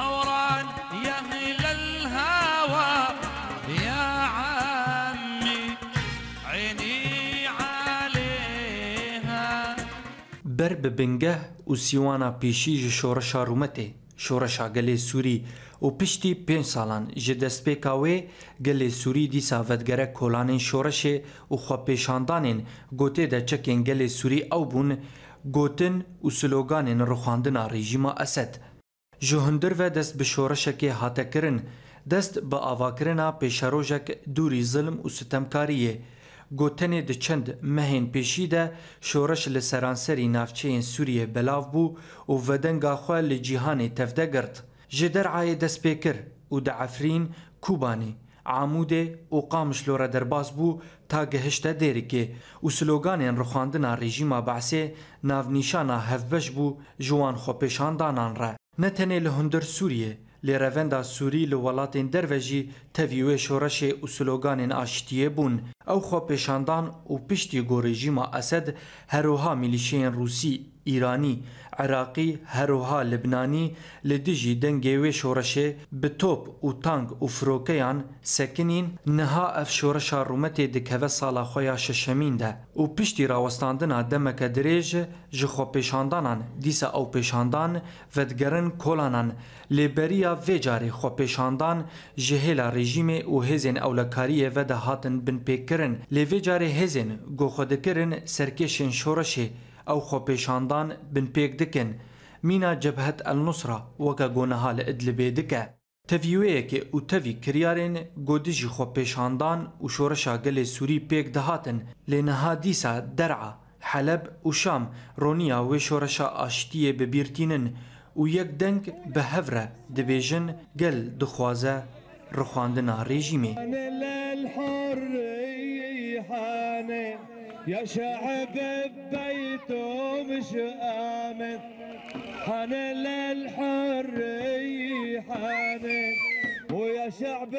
ثورا يهل الهوى يا عمي عيني عليها برب بنگه و سیوانا پیشی ج شورشا رومته شورشا گلی سوری و پشتی پین سالان ج دستپیکاوی گلی سوری دیسا ودگره کولانین شورش و خواپیشاندانین گوته ده چکین گلی سوری او بون گوتن و سلوگانین رخاندنا رژیم اسد ji hundir ve dest bi şoreşekê hate kirin, dest bi avakirina pêşerojek dûrî zilm û sitemkariyê, gotenê di çend mehên pêşî de şoreş li seranserî navçeyên Sûriyê belav bû û vedenga xwe li cîhanê tevde girt. Ji derayê destpê kir û di Efrîn, Kubanê, Amûdê û Qamişlo re derbas bû ta gihişte Dêrikê û sloganên rixandina rejîma Behsê navnîşana hevbeş bû ji wan xwepêşandanan re. نه تنه له هندر سوریه لی روند سوری له ولاتین دروژی تویوه شورش او سلوگان آشتیه بون او خو پیشاندان او پشتی گو رژیم اسد هروها میلیشین روسی ئیرانی عێراقی هەروها لبنانی لە دژی دەنگێ وێ شۆڕەشێ bi tôp û tang û firokeyan sekinîn niha ev şoreşa rûmetê dikeve sala xwe ya şeşemîn de û piştî rawestandina demeke dirêj ji xwepêşandanan dîsa ew pêşandan vedgerin kolanan lêberiya vê carê xwepêşandan ji hêla rejîmê û hêzên ewlekariyê ve de hatin binpêkirin lê vê carê hêzên goxwedekirin serkêşên şoreşê او خۆپێشاندان بنپێک دکن مینا جەبهەت ئەلنووسرا وەکە گۆنەها لە ئەدلبێ دکە تەڤوەیەکێ و تەوی کریارێن گۆدژی خۆپێشاندان و شۆڕەشا گەلێ سووری پێک دەهاتن لێ نەها دیسا دەرعە حەلب و شام ڕۆنییا وێ شۆڕەشە ئاشتیە ببیرتینن و یەک دەنگ بە هەورە دەبێژن گەل دخوازە ڕخواندنا ڕێژیمێ. يا شعب ومش آمن حن للحرية حنل ويا شعب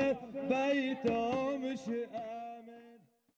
ومش آمن